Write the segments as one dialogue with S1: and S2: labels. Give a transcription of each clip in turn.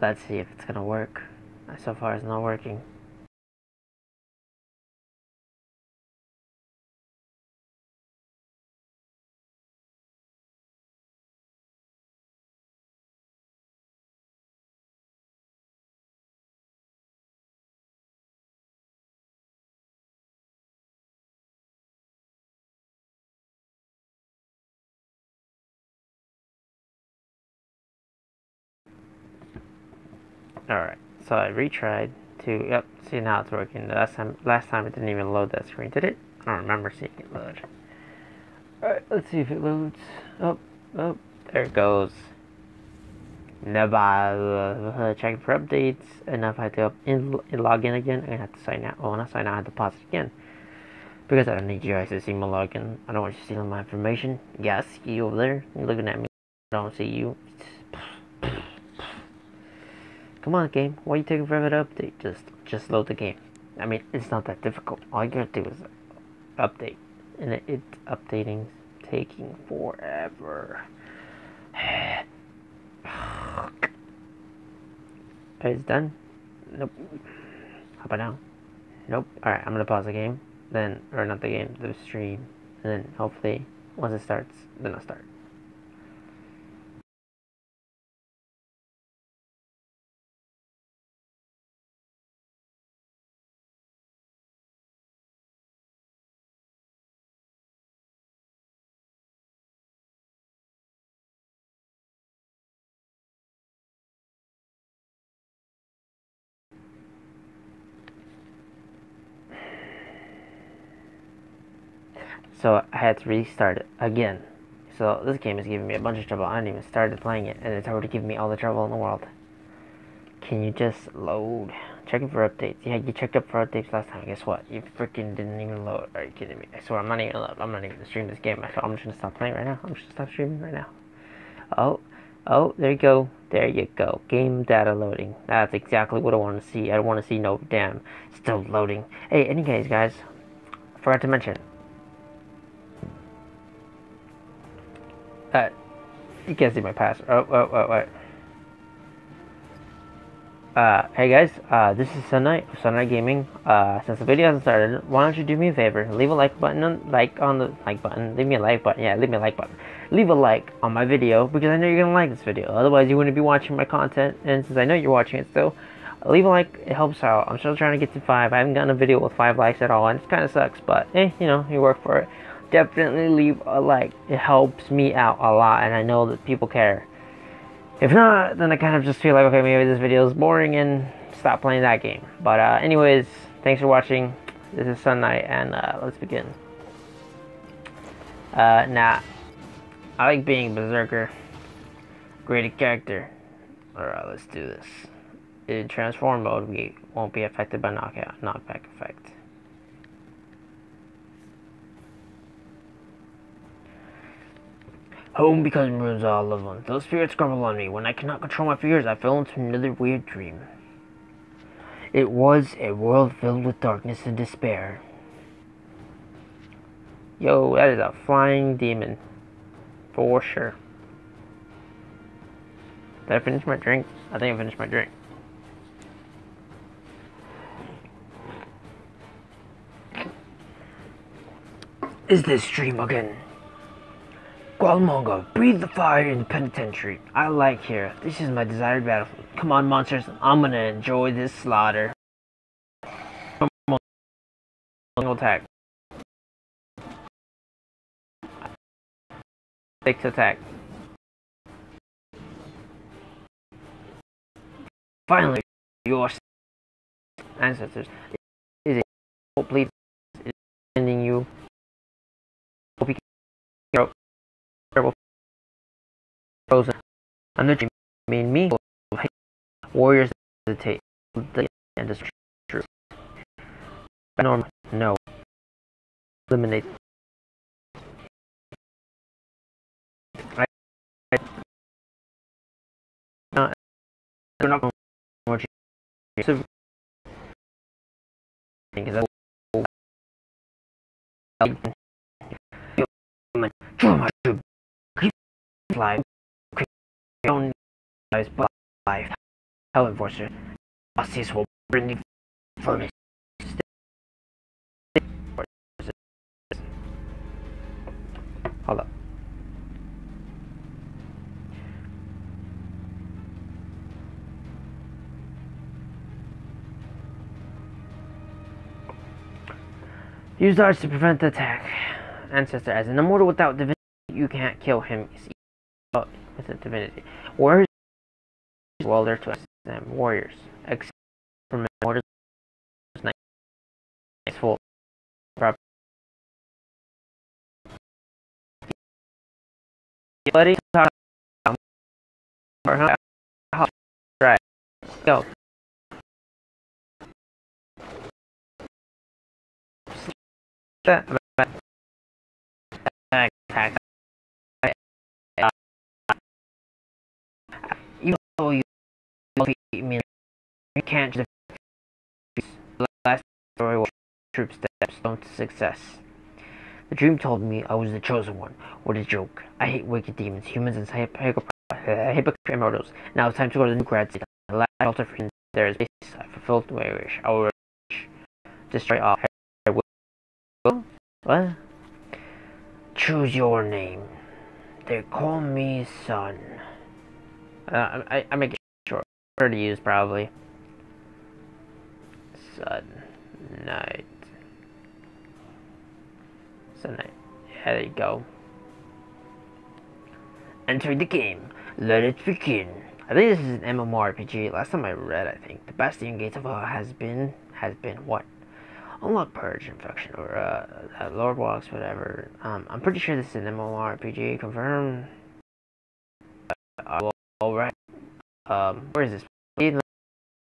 S1: let's see if it's gonna work. So far, it's not working. Alright, so I retried to, yep, see now it's working. The last time, last time it didn't even load that screen, did it? I don't remember seeing it load. Alright, let's see if it loads. Oh, oh, there it goes. Never uh, check for updates, and if I have to in, in log in again, i'm have to sign out. Oh, not sign out, I have to pause it again. Because I don't need you guys to see my login. I don't want you stealing my information. Yes, you over there, You're looking at me. I don't see you. Come on, game. Why are you taking forever to update? Just, just load the game. I mean, it's not that difficult. All you gotta do is update, and it, it's updating, taking forever. it's done. Nope. How about now? Nope. All right, I'm gonna pause the game, then, or not the game, the stream, and then hopefully once it starts, then I'll start. So I had to restart it again. So this game is giving me a bunch of trouble. I haven't even started playing it, and it's already giving me all the trouble in the world. Can you just load? Checking for updates. Yeah, you checked up for updates last time. Guess what? You freaking didn't even load. Are you kidding me? I swear I'm not even load. I'm not even gonna stream this game. I'm just gonna stop playing right now. I'm just gonna stop streaming right now. Oh, oh, there you go. There you go. Game data loading. That's exactly what I want to see. I don't want to see no damn still loading. Hey, anyways, guys, forgot to mention. Uh, you can't see my password. Oh, oh, oh, wait. Uh, hey guys, uh, this is Sunnight of Sunnight Gaming. Uh, since the video hasn't started, why don't you do me a favor? Leave a like button, on, like on the like button. Leave me a like button. Yeah, leave me a like button. Leave a like on my video because I know you're gonna like this video. Otherwise, you wouldn't be watching my content. And since I know you're watching it still, leave a like. It helps out. I'm still trying to get to five. I haven't gotten a video with five likes at all, and it kind of sucks. But eh, you know, you work for it definitely leave a like. It helps me out a lot, and I know that people care. If not, then I kind of just feel like, okay, maybe this video is boring and stop playing that game. But uh, anyways, thanks for watching. This is Sun Knight, and uh, let's begin. Uh, nah, I like being Berserker. Great character. Alright, let's do this. In transform mode, we won't be affected by knockout, knockback effect. Home because ruins all loved ones. Those spirits grumble on me. When I cannot control my fears, I fell into another weird dream. It was a world filled with darkness and despair. Yo, that is a flying demon. For sure. Did I finish my drink? I think I finished my drink. Is this dream again? Gualmongo, breathe the fire in the penitentiary. I like here. This is my desired battlefield. Come on, monsters. I'm gonna enjoy this slaughter. Attack. Six attack. Finally, your ancestors is a complete frozen under mean me warriors hesitate the and is true. Norm no. Eliminate I, I not not going more so because I fly life Hell Enforcer. Bosses will bring the furnace. Hold up. Use darts to prevent the attack. Ancestor, as an immortal without divinity, you can't kill him with a divinity. Warriors, well, they're to them warriors, except for mortals, nice, full. Buddy, right, go. Know you mean you can't the last story was troop steps to success. The dream told me I was the chosen one. What a joke. I hate wicked demons, humans, and uh, hypocrite immortals. Now it's time to go to the new grad city. The last shelter for there is base. I fulfilled my wish. I will destroy all. i What? Choose your name. They call me Sun. Uh, I, I make it short. to use, probably. Sun. Night. Sun Night. Yeah, there you go. Enter the game. Let it begin. I think this is an MMORPG. Last time I read, I think the Bastion Gates of Hell has been has been what Unlock Purge Infection or uh, uh, Lord Walks, whatever. Um, I'm pretty sure this is an MMORPG. Confirm. Uh, Alright. Um, where is this?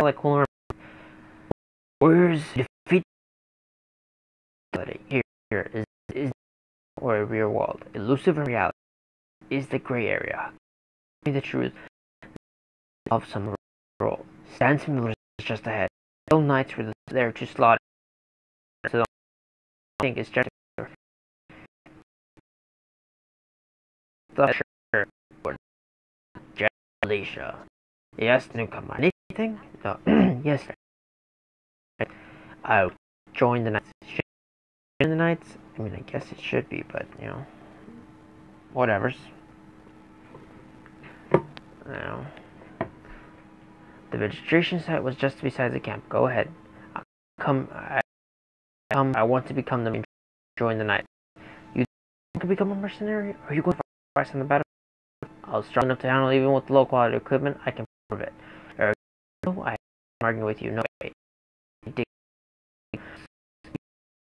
S1: Like cooler. Where's defeat? Here, here is is or a real world. Elusive reality is the gray area. The truth of some role. Stand similar is just ahead. No knights were there to slaughter so I think it's just the Alicia. Yes, newcomer. Anything? No. yes. I'll join the Knights. Join the Knights? I mean, I guess it should be, but, you know. Whatever's. Now. The registration site was just beside the camp. Go ahead. come. I um, I want to become the main join the night. You can become a mercenary? Are you going for price on the battle? I was strong enough to handle even with low quality equipment. I can prove it. Or, no, I'm arguing with you. No way.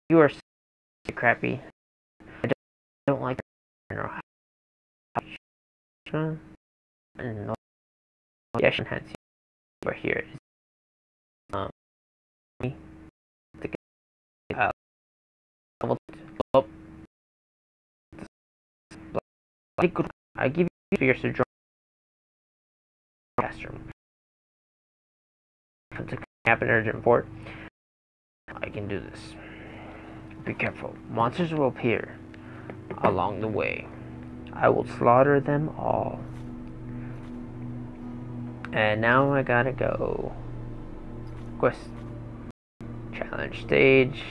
S1: You are so crappy. I don't, don't like No. Yeah, enhance you. Over here um I give figures to draw classroom. To happen urgent port. I can do this. Be careful. Monsters will appear along the way. I will slaughter them all. And now I gotta go. Quest. Challenge stage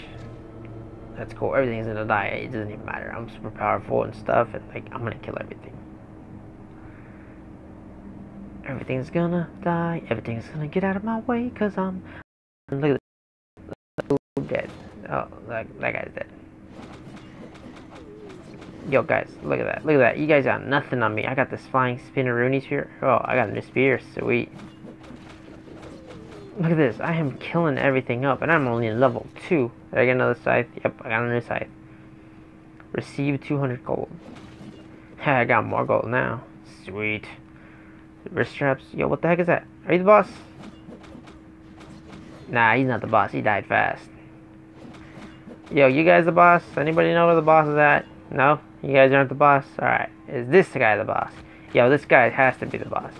S1: that's cool. Everything's gonna die. It doesn't even matter. I'm super powerful and stuff, and like I'm gonna kill everything. Everything's gonna die. Everything's gonna get out of my way, cause I'm. Look at this. dead. Oh, that that guy's dead. Yo, guys, look at that. Look at that. You guys got nothing on me. I got this flying Spinaroonie spear. Oh, I got a new spear. Sweet. Look at this. I am killing everything up, and I'm only level 2. Did I get another scythe? Yep, I got another scythe. Receive 200 gold. I got more gold now. Sweet. Wrist straps. Yo, what the heck is that? Are you the boss? Nah, he's not the boss. He died fast. Yo, you guys the boss? Anybody know where the boss is at? No? You guys aren't the boss? Alright. Is this guy the boss? Yo, this guy has to be the boss.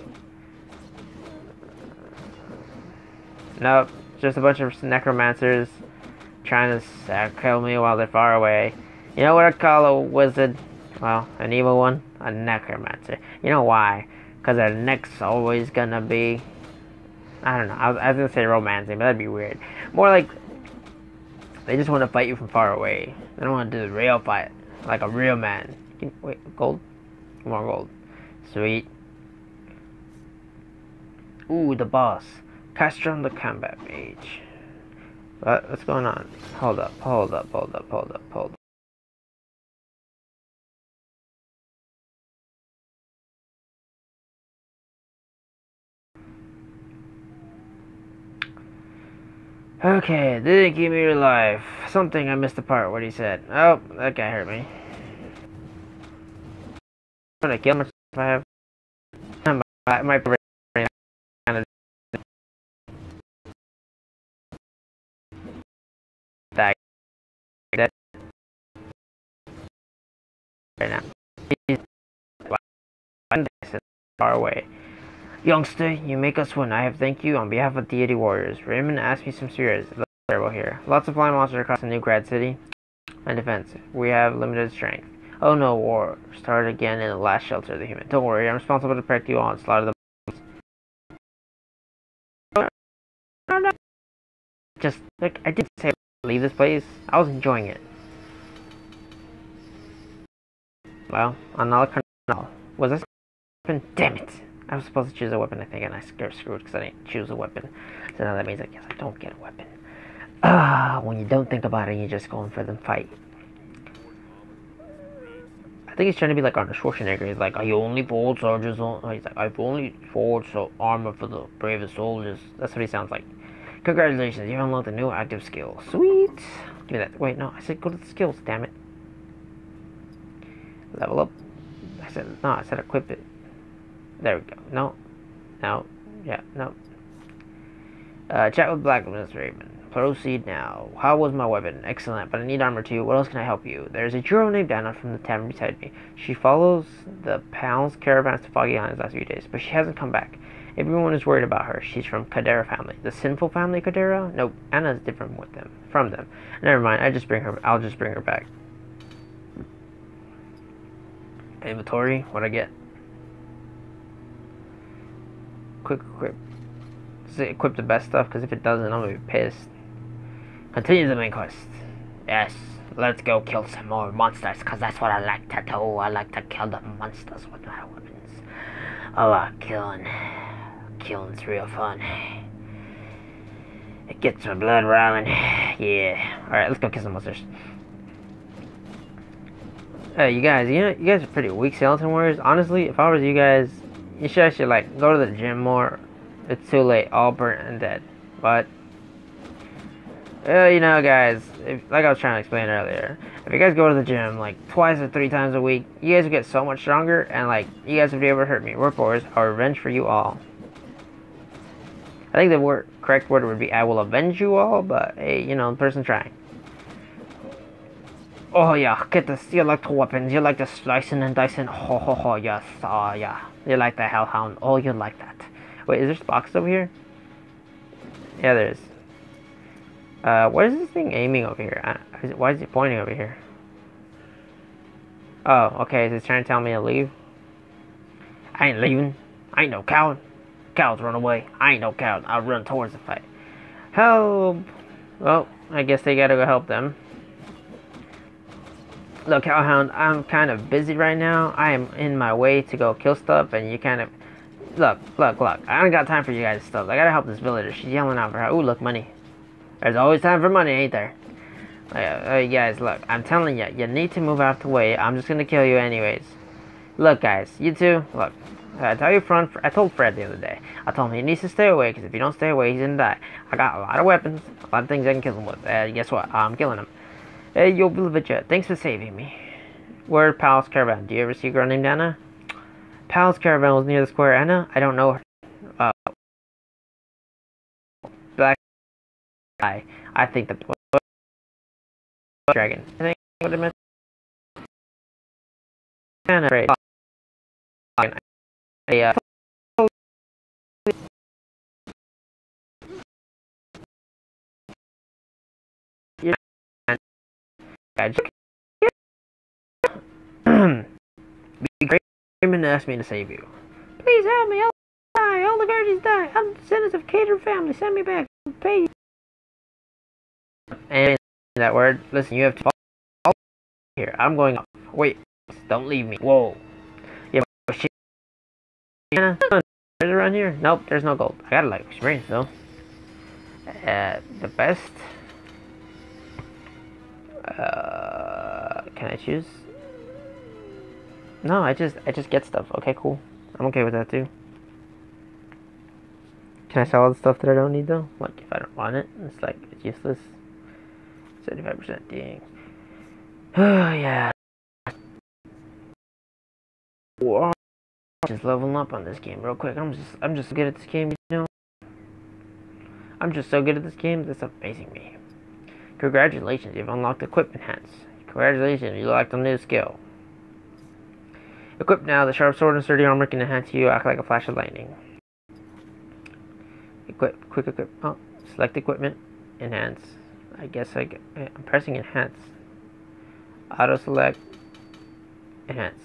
S1: Nope, just a bunch of necromancers trying to uh, kill me while they're far away. You know what I call a wizard? Well, an evil one? A necromancer. You know why? Because their neck's always gonna be I don't know. I was, I was gonna say romancing, but that'd be weird. More like they just want to fight you from far away. They don't want to do the real fight, like a real man. Wait, gold? More gold. Sweet. Ooh, the boss. Castron the combat mage. What? What's going on? Hold up, hold up, hold up, hold up, hold Okay, didn't give me your life. Something I missed the part what he said. Oh, that guy hurt me. I'm gonna kill myself if I have. My, my brain kind of that right now. He's far away. Youngster, you make us win. I have thank you on behalf of Deity Warriors. Raymond asked me some serious. Terrible here. Lots of flying monsters across the new Grad City. And defense. We have limited strength. Oh no, war. Start again in the last shelter of the human. Don't worry, I'm responsible to protect you all slaughter the Just, like, I did say leave this place. I was enjoying it. Well, another colonel. Was this Damn it! I was supposed to choose a weapon, I think, and I screwed because I didn't choose a weapon. So now that means I guess I don't get a weapon. Ah, when you don't think about it, you're just going for the fight. I think he's trying to be like Arnold Schwarzenegger. He's like, I only forge soldiers on. He's like, I've only forged so armor for the bravest soldiers. That's what he sounds like. Congratulations, you unlocked a new active skill. Sweet. Give me that. Wait, no, I said go to the skills. Damn it. Level up. I said no. I said equip it. There we go. No. No. Yeah, no. Uh, chat with Blacksmith Raven. Proceed now. How was my weapon? Excellent, but I need armor too. What else can I help you? There's a Juro named Anna from the tavern beside me. She follows the Pounds caravans to Foggy Islands last few days, but she hasn't come back. Everyone is worried about her. She's from Cadera family. The sinful family Cadera? Nope, Anna's different with them. From them. Never mind, I just bring her I'll just bring her back. Inventory, what I get? Quick equip. Does it equip the best stuff? Because if it doesn't, I'm gonna be pissed. Continue the main quest. Yes, let's go kill some more monsters, because that's what I like to do. I like to kill the monsters with my weapons. I like killing. Killing's real fun. It gets my blood rolling. Yeah. Alright, let's go kill some monsters. Hey, you guys, you know, you guys are pretty weak skeleton warriors. Honestly, if I was you guys, you should actually like go to the gym more. It's too late, all burnt and dead. But uh, you know, guys, if, like I was trying to explain earlier, if you guys go to the gym like twice or three times a week, you guys will get so much stronger, and like you guys able to hurt me. Word boys, I'll revenge for you all. I think the word correct word would be I will avenge you all, but hey, you know, the person trying. Oh yeah, get this. You like the weapons. You like the slicing and dicing. Ho ho ho. Yes. Oh yeah. You like the hellhound. Oh, you like that. Wait, is there box over here? Yeah, there is. Uh, what is this thing aiming over here? Uh, why is it pointing over here? Oh, okay. Is it trying to tell me to leave? I ain't leaving. I ain't no coward. Cowards run away. I ain't no coward. I'll run towards the fight. Help! Well, I guess they gotta go help them. Look, Hellhound, I'm kind of busy right now. I am in my way to go kill stuff, and you kind of... Look, look, look. I don't got time for you guys' stuff. I gotta help this villager. She's yelling out for her. Ooh, look, money. There's always time for money, ain't there? Uh, uh, guys, look, I'm telling you, you need to move out the way. I'm just gonna kill you anyways. Look, guys, you two, look. I tell you, front. I told Fred the other day. I told him he needs to stay away because if he don't stay away, he's gonna die. I got a lot of weapons, a lot of things I can kill him with. Uh, guess what? I'm killing him. Hey, Yo Bilivija, thanks for saving me. Where Palace Caravan? Do you ever see a girl named Anna? Palace Caravan was near the square. Anna? I don't know her. Uh, black guy. I think the dragon. I think what I meant. Anna, right. Yeah. Be great and ask me to save you. Please help me, I'll die, I'll the Guardians die. I'm the descendants of Cater family. Send me back. I'll pay you. And that word. Listen, you have to follow here. I'm going up. Wait. Don't leave me. Whoa. Yeah, shit. There's around here? Nope, there's no gold. I got a lot of experience though. Uh, the best. Uh, can I choose? No, I just I just get stuff. Okay, cool. I'm okay with that too. Can I sell all the stuff that I don't need though? Like if I don't want it, it's like it's useless. Seventy-five percent. Dang. Oh yeah. Just leveling up on this game real quick. I'm just I'm just good at this game, you know. I'm just so good at this game. That's amazing me. Congratulations, you've unlocked equipment hats. Congratulations, you unlocked a new skill. Equipped now, the sharp sword and sturdy armor can enhance you, act like a flash of lightning. Equip, quick equip. Oh, select equipment, enhance. I guess I, I'm pressing enhance. Auto select, enhance.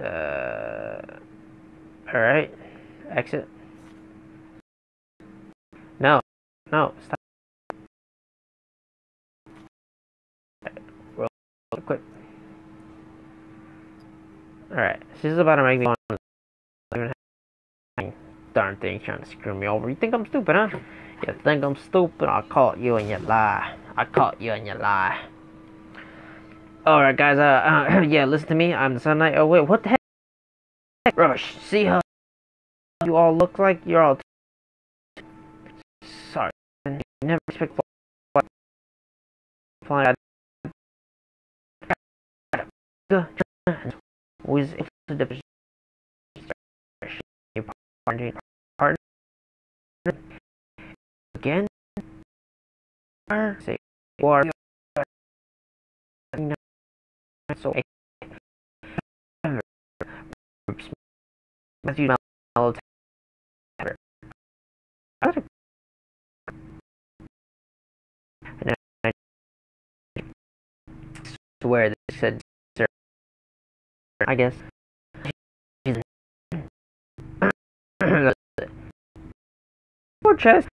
S1: Uh, Alright, exit. Roll, quit. Alright, this is about to make me want darn thing trying to screw me over. You think I'm stupid, huh? You think I'm stupid? I caught you in your lie. I caught you in your lie. Alright, guys, uh, uh, yeah, listen to me. I'm the Sun Knight. Oh, wait, what the heck? Rush, see how you all look like? You're all sorry. Never expect flying. Was the partner again? Say war. So Matthew Mellow swear they said. I guess. Poor chest.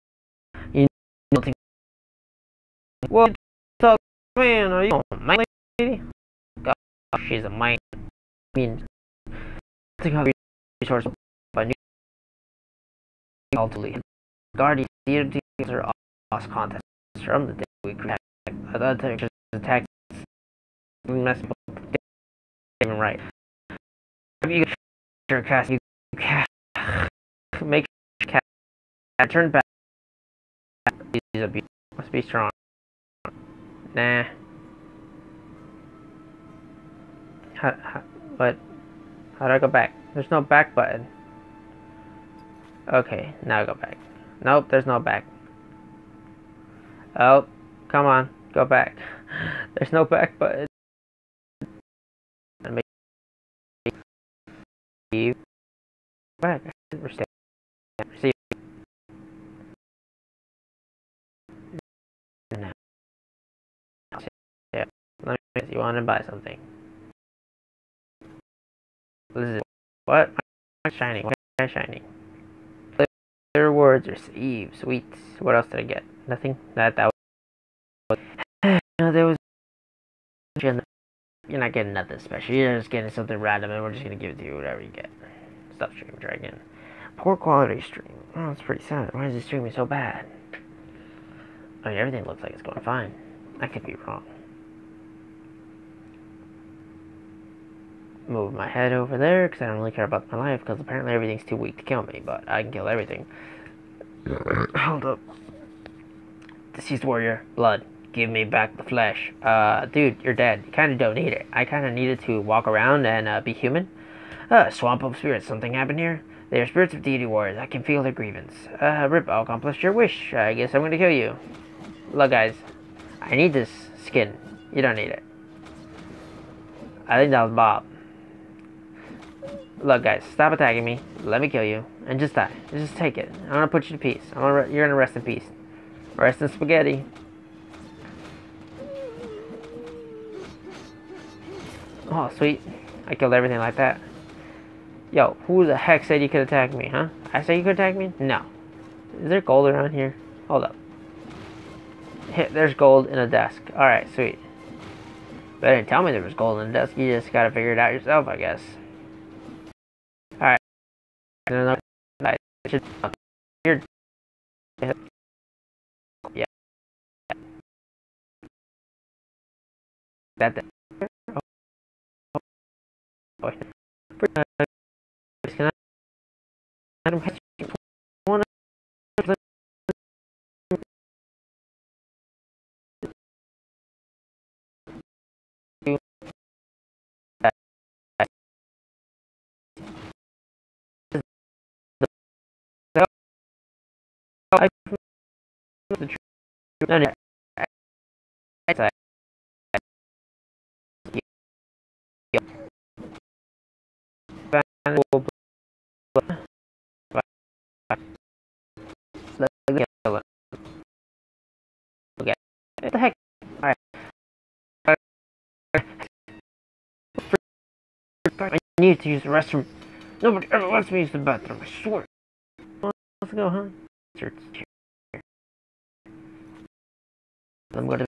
S1: You know, well, talk, man, are you a man lady? She's a man. I mean, of resource by new ultimately. Guardian lost contests from the day we cracked. Other attack even right. You cast, you cast, make cast turn back. Must be strong. Nah. How, how, what? How do I go back? There's no back button. Okay, now I go back. Nope, there's no back. Oh, come on, go back. There's no back button. Receive. Back. Receive. Receive. Yeah. Let me guess. You want to buy something. This is what? Shining. What am shining? Clear words receive. Sweet. What else did I get? Nothing. That that was. know, there was. You're not getting nothing special. You're just getting something random, and we're just gonna give it to you whatever you get. Stop stream dragon. Poor quality stream. Oh, that's pretty sad. Why is this streaming so bad? I mean, everything looks like it's going fine. I could be wrong. Move my head over there because I don't really care about my life because apparently everything's too weak to kill me, but I can kill everything. Hold up. Deceased warrior, blood give me back the flesh. Uh, dude, you're dead. You kind of don't need it. I kind of needed to walk around and uh, be human. Uh, swamp of spirits. Something happened here? They are spirits of deity warriors. I can feel their grievance. Uh, Rip, I'll accomplish your wish. I guess I'm gonna kill you. Look, guys. I need this skin. You don't need it. I think that was Bob. Look, guys. Stop attacking me. Let me kill you. And just die. Just take it. I'm gonna put you to peace. I'm gonna you're gonna rest in peace. Rest in spaghetti. Oh, sweet. I killed everything like that. Yo, who the heck said you could attack me, huh? I said you could attack me? No. Is there gold around here? Hold up. Hit, there's gold in a desk. Alright, sweet. But didn't tell me there was gold in the desk. You just gotta figure it out yourself, I guess. Alright. Yeah. That. Oh. I the truth. What the heck? I need to use the restroom. Nobody ever lets me use the bathroom, I swear. Let's go, huh? I'm going to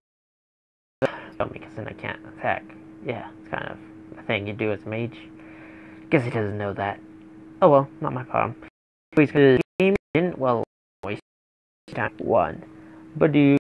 S1: because then I can't attack. Yeah, it's kind of a thing you do as a mage. Guess he doesn't know that. Oh well, not my problem. Please, game didn't well waste time. One, but do